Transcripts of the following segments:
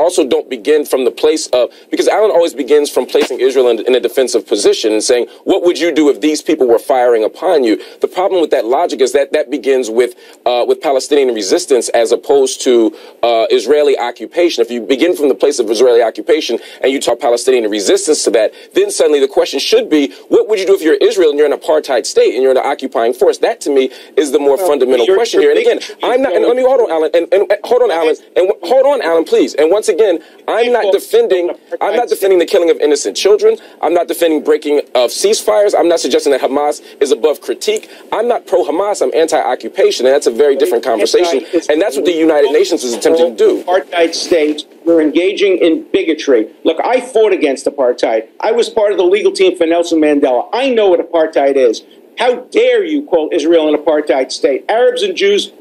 also don't begin from the place of because Alan always begins from placing Israel in, in, a defensive position and saying, "What would you do if these people were firing upon you?" The problem with that logic is that that begins with uh, with Palestinian resistance as opposed to uh, Israeli occupation. If you begin from the place of Israeli occupation and you talk Palestinian resistance to that, then suddenly the question should be, "What would you do if you're Israel and you're an apartheid state and you're an occupying force?" That to me is the more well, fundamental question here. And again, I'm not. And let me hold on, Alan, and, and, and hold on, Alan, and hold on, Alan, please. And once again, I'm not defending. I'm not defending the killing of innocent children. I'm not defending breaking of ceasefires. I'm not suggesting that Hamas is above critique. I'm not pro Hamas. I'm anti occupation, and that's a very different conversation. And that's what the United Nations is attempting to do. Apartheid states we're engaging in bigotry. Look, I fought against apartheid. I was part of the legal team for Nelson Mandela. I know what apartheid is. How dare you call Israel an apartheid state? Arabs and Jews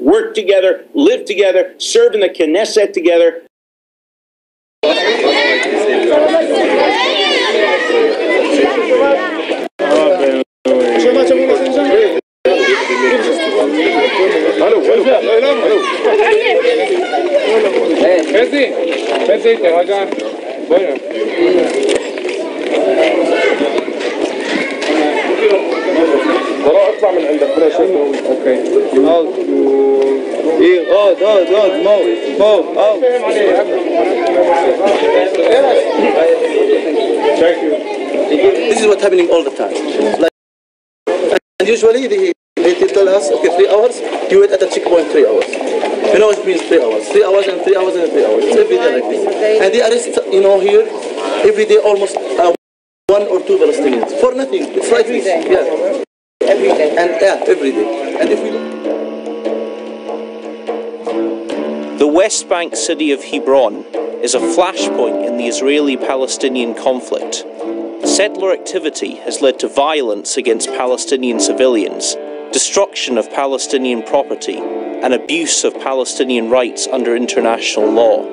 work together, live together, serve in the Knesset together. اطلع من عندك بلا شيء اوكي اوت ايه اوت اوت اوت مو مو اوت This is what happening all the time. Like, and usually they, they tell us, okay, three hours, you wait at the checkpoint three hours. You know it means three hours, three hours and three hours and three hours. It's every day like this. And they arrest, you know, here, every day almost uh, one or two Palestinians for nothing. It's like this. Yeah. Every day. And yeah, every day. And if we The West Bank city of Hebron is a flashpoint in the Israeli Palestinian conflict. Settler activity has led to violence against Palestinian civilians, destruction of Palestinian property, and abuse of Palestinian rights under international law.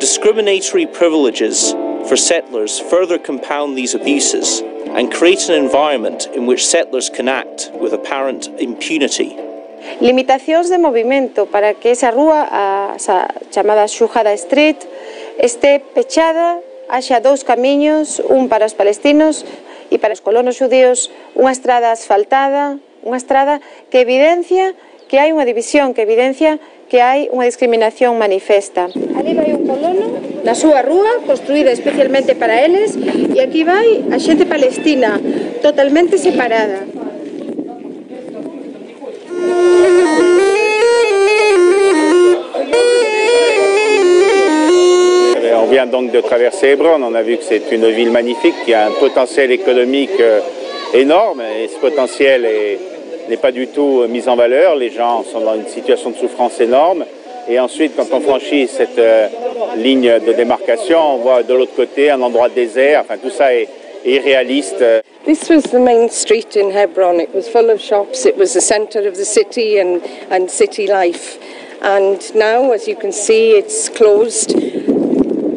Discriminatory privileges for settlers further compound these abuses and create an environment in which settlers can act with apparent impunity. Limitacións de movimento para que esa rúa, esa chamada Shuhada Street, este pechada, haxa dous camiños, un para os palestinos e para os colonos judíos unha estrada asfaltada, unha estrada que evidencia que hai unha división, que evidencia que hai unha discriminación manifesta. Ali vai un colono na súa rúa, construída especialmente para eles, e aquí vai a xente palestina, totalmente separada. On vient donc de traverser Hébron, on a vu que c'est une ville magnifique qui a un potentiel économique euh, énorme et ce potentiel est n'est pas du tout euh, mise en valeur. Les gens sont dans une situation de souffrance énorme. Et ensuite, quand on franchit cette euh, ligne de démarcation, on voit de l'autre côté un endroit désert. Enfin, tout ça est irréaliste. This was the main street in Hebron. It was full of shops. It was the centre of the city and, and city life. And now, as you can see, it's closed.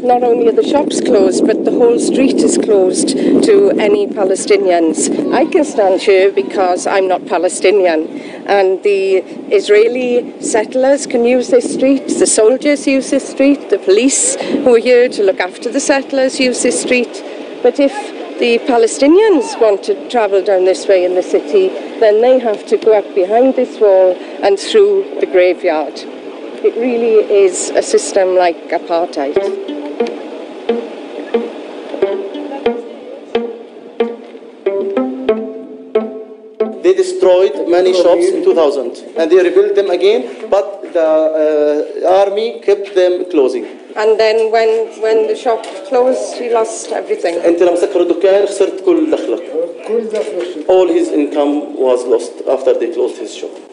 Not only are the shops closed, but the whole street is closed to any Palestinians. I can stand here because I'm not Palestinian, and the Israeli settlers can use this street, the soldiers use this street, the police who are here to look after the settlers use this street. But if the Palestinians want to travel down this way in the city, then they have to go up behind this wall and through the graveyard. It really is a system like apartheid. Many shops in 2000 and they rebuilt them again, but the uh, army kept them closing. And then when, when the shop closed, he lost everything. All his income was lost after they closed his shop.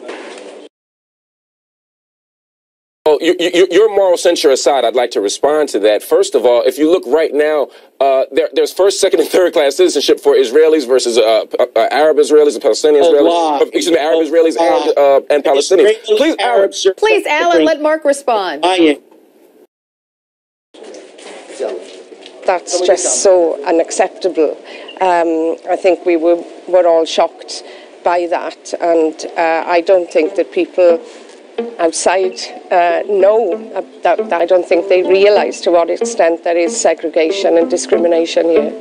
Well, you, you, your moral censure aside, I'd like to respond to that. First of all, if you look right now, uh, there, there's first, second, and third class citizenship for Israelis versus uh, uh, Arab Israelis and Palestinian Israelis. Excuse me, Arab Israelis and, uh, and Palestinians. Please, Arab, please, Alan, let Mark respond. That's just so unacceptable. Um, I think we were, were all shocked by that, and uh, I don't think that people outside uh, know that, that I don't think they realise to what extent there is segregation and discrimination here.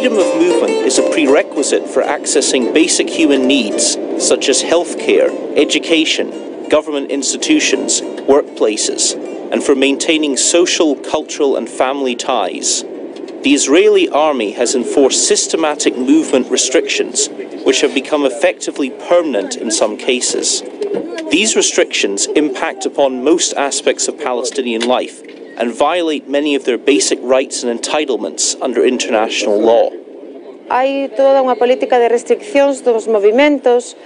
Freedom of movement is a prerequisite for accessing basic human needs such as healthcare, education, government institutions, workplaces, and for maintaining social, cultural, and family ties. The Israeli army has enforced systematic movement restrictions, which have become effectively permanent in some cases. These restrictions impact upon most aspects of Palestinian life and violate many of their basic rights and entitlements under international law. Hai toda unha política de restriccións dos movimentos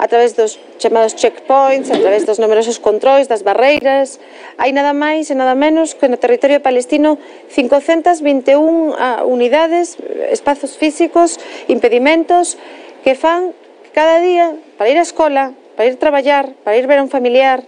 a través dos chamados checkpoints, a través dos numerosos controis, das barreiras. Hai nada máis e nada menos que no territorio palestino 521 ah, unidades, espazos físicos, impedimentos que fan cada día para ir á escola, para ir traballar, para ir ver a un familiar,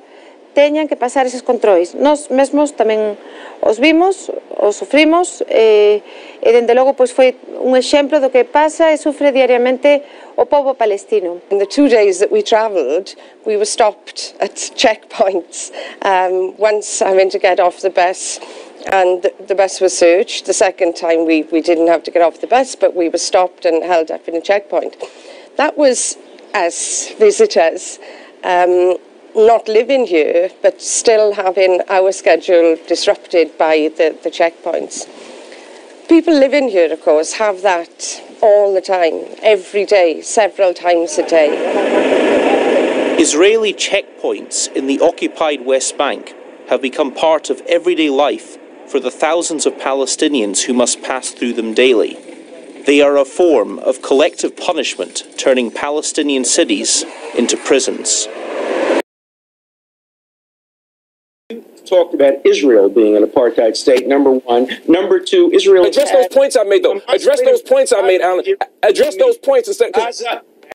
teñan que pasar eses controis. Nós mesmos tamén os vimos, os sufrimos, e, e dende logo pois foi un exemplo do que pasa e sufre diariamente o povo palestino. In the two days that we travelled, we were stopped at checkpoints. Um, once I went to get off the bus, and the bus was searched. The second time we, we didn't have to get off the bus, but we were stopped and held up in a checkpoint. That was us, visitors. Um, not living here, but still having our schedule disrupted by the, the checkpoints. People living here, of course, have that all the time, every day, several times a day. Israeli checkpoints in the occupied West Bank have become part of everyday life for the thousands of Palestinians who must pass through them daily. They are a form of collective punishment, turning Palestinian cities into prisons. Talked about Israel being an apartheid state, number one. Number two, Israel. Address those points I made, though. Address those points I made, Alan. Address those points instead.